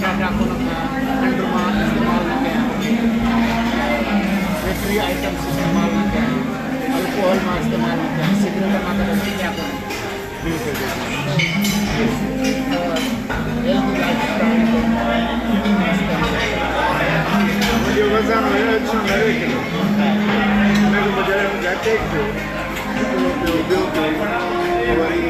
माँ इस्तेमालु कया इस्तेमालु कया अल्कोहल माँ इस्तेमालु न कया सिगरेट माँ त वरी एंजियोग्राफी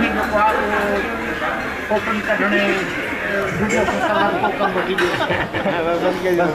विनम्राम जेको आहे उहो टोकन कढण वीडियो कलाक टोकन वठी ॾियो